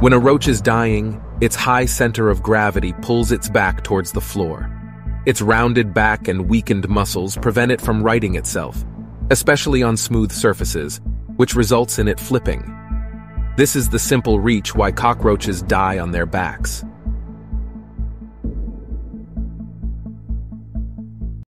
When a roach is dying, its high center of gravity pulls its back towards the floor. Its rounded back and weakened muscles prevent it from righting itself, especially on smooth surfaces, which results in it flipping. This is the simple reach why cockroaches die on their backs.